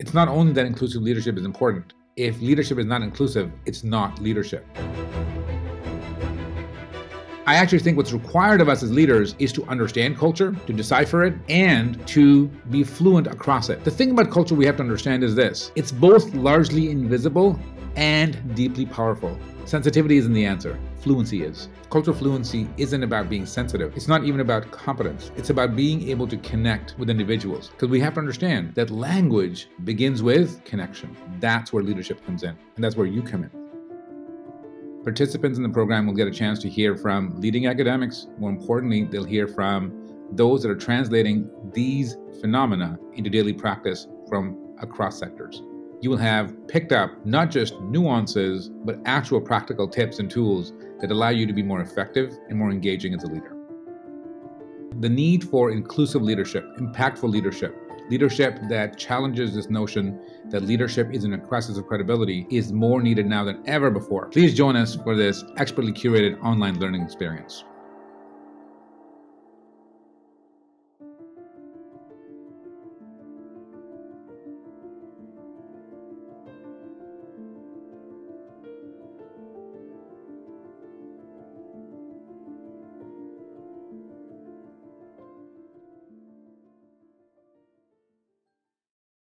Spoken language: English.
It's not only that inclusive leadership is important, if leadership is not inclusive, it's not leadership. I actually think what's required of us as leaders is to understand culture, to decipher it, and to be fluent across it. The thing about culture we have to understand is this it's both largely invisible and deeply powerful. Sensitivity isn't the answer, fluency is. Cultural fluency isn't about being sensitive. It's not even about competence. It's about being able to connect with individuals. Because we have to understand that language begins with connection. That's where leadership comes in, and that's where you come in. Participants in the program will get a chance to hear from leading academics. More importantly, they'll hear from those that are translating these phenomena into daily practice from across sectors. You will have picked up not just nuances, but actual practical tips and tools that allow you to be more effective and more engaging as a leader. The need for inclusive leadership, impactful leadership, Leadership that challenges this notion that leadership is in a crisis of credibility is more needed now than ever before. Please join us for this expertly curated online learning experience.